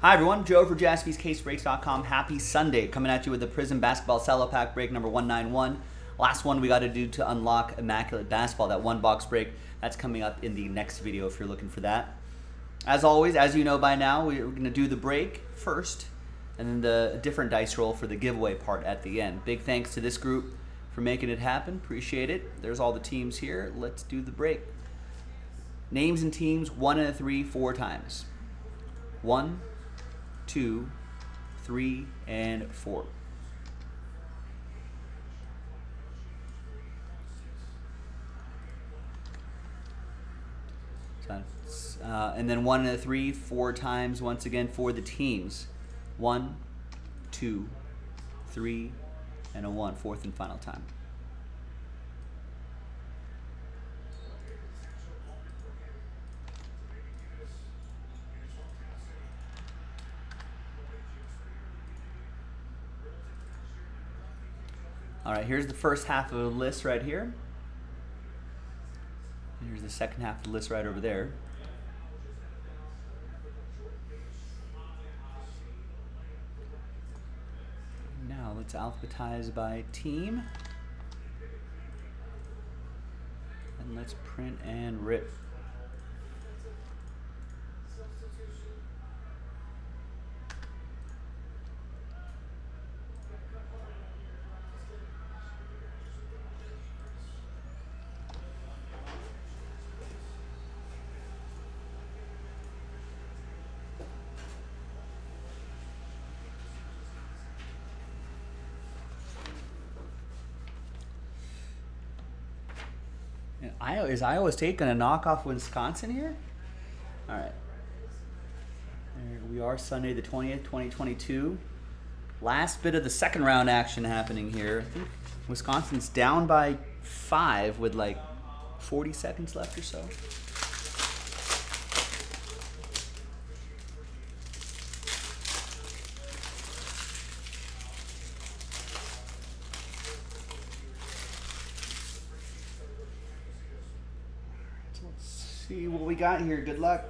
Hi everyone, Joe for jaspyscasebreaks.com. Happy Sunday. Coming at you with the Prizm Basketball Cello Pack break number 191. Last one we got to do to unlock Immaculate Basketball, that one box break. That's coming up in the next video if you're looking for that. As always, as you know by now, we're going to do the break first and then the different dice roll for the giveaway part at the end. Big thanks to this group for making it happen. Appreciate it. There's all the teams here. Let's do the break. Names and teams, one and a three, four times. One, two, three, and four. Uh, and then one and three, four times once again for the teams. One, two, three, and a one, fourth and final time. All right, here's the first half of the list right here. Here's the second half of the list right over there. Now let's alphabetize by team. And let's print and rip. Iowa is Iowa State going to knock off Wisconsin here? All right. There we are, Sunday the 20th, 2022. Last bit of the second round action happening here. I think Wisconsin's down by five with like 40 seconds left or so. See what we got here. Good luck.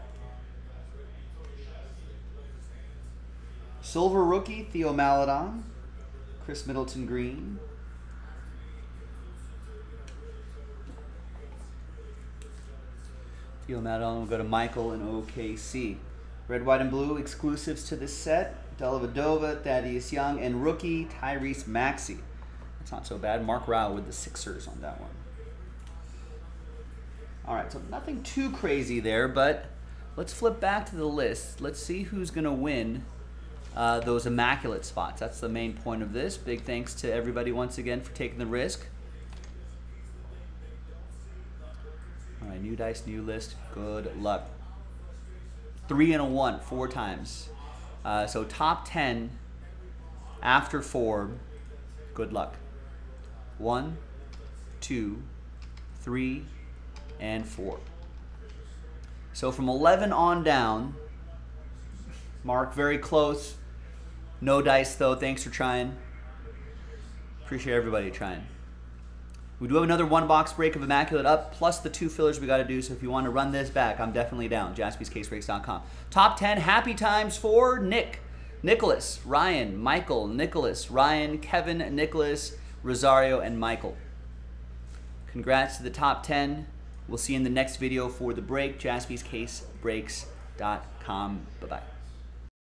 Silver rookie, Theo Maledon. Khris Middleton green. Theo Maledon will go to Michael and OKC. Red, white, and blue exclusives to this set. Dellavedova, Thaddeus Young, and rookie Tyrese Maxey. That's not so bad. Mark Rao with the Sixers on that one. All right, so nothing too crazy there, but let's flip back to the list. Let's see who's going to win uh, those immaculate spots. That's the main point of this. Big thanks to everybody once again for taking the risk. All right, new dice, new list. Good luck. Three and a one, four times. Uh, so top 10 after four, good luck. One, two, three, and 4. So from 11 on down, Mark, very close. No dice, though. Thanks for trying. Appreciate everybody trying. We do have another one box break of Immaculate up, plus the two fillers we got to do. So if you want to run this back, I'm definitely down. JaspysCaseBreaks.com. Top 10 happy times for Nick, Nicholas, Ryan, Michael, Nicholas, Ryan, Kevin, Nicholas, Rosario, and Michael. Congrats to the top 10. We'll see you in the next video for the break, jaspyscasebreaks.com. Bye-bye.